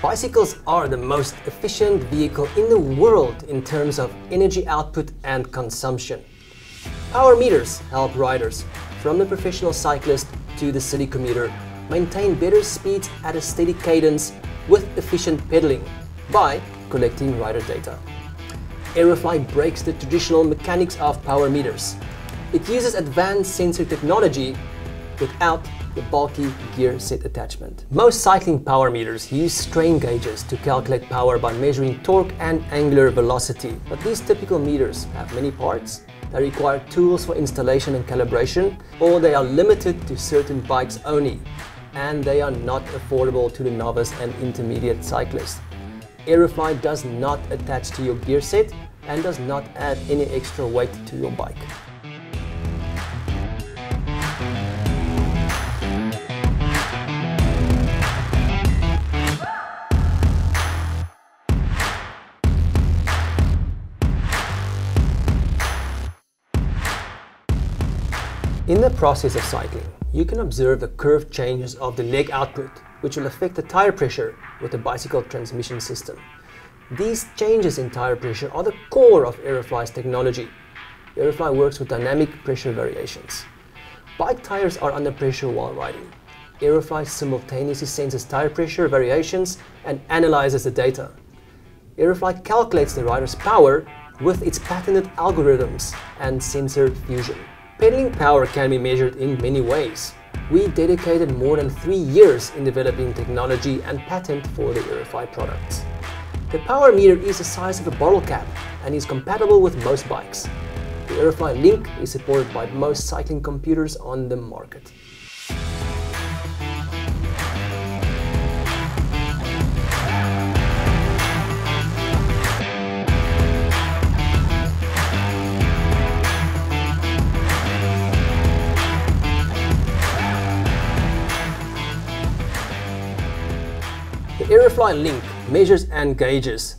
Bicycles are the most efficient vehicle in the world in terms of energy output and consumption. Power meters help riders, from the professional cyclist to the city commuter, maintain better speeds at a steady cadence with efficient pedaling by collecting rider data. Arofly breaks the traditional mechanics of power meters. It uses advanced sensor technology without the bulky gear set attachment. Most cycling power meters use strain gauges to calculate power by measuring torque and angular velocity. But these typical meters have many parts, they require tools for installation and calibration, or they are limited to certain bikes only, and they are not affordable to the novice and intermediate cyclist. Arofly does not attach to your gear set and does not add any extra weight to your bike. In the process of cycling, you can observe the curved changes of the leg output, which will affect the tire pressure with the bicycle transmission system. These changes in tire pressure are the core of Arofly's technology. Arofly works with dynamic pressure variations. Bike tires are under pressure while riding. Arofly simultaneously senses tire pressure variations and analyzes the data. Arofly calculates the rider's power with its patented algorithms and sensor fusion. Pedaling power can be measured in many ways. We dedicated more than three years in developing technology and patent for the Arofly products. The power meter is the size of a bottle cap and is compatible with most bikes. The Arofly Link is supported by most cycling computers on the market. Arofly Link measures and gauges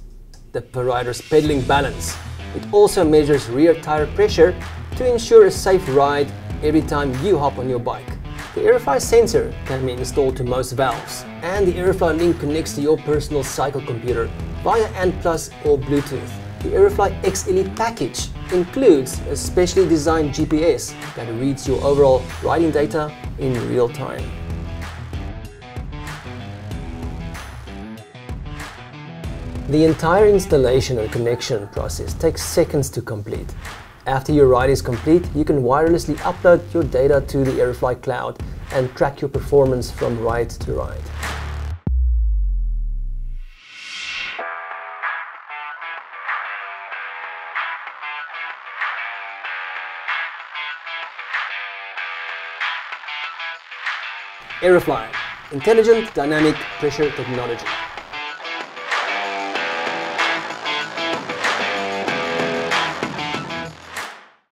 the rider's pedaling balance. It also measures rear tire pressure to ensure a safe ride every time you hop on your bike. The Arofly sensor can be installed to most valves, and the Arofly Link connects to your personal cycle computer via ANT Plus or Bluetooth. The Arofly X Elite package includes a specially designed GPS that reads your overall riding data in real time. The entire installation and connection process takes seconds to complete. After your ride is complete, you can wirelessly upload your data to the Arofly cloud and track your performance from ride to ride. Arofly, intelligent dynamic pressure technology.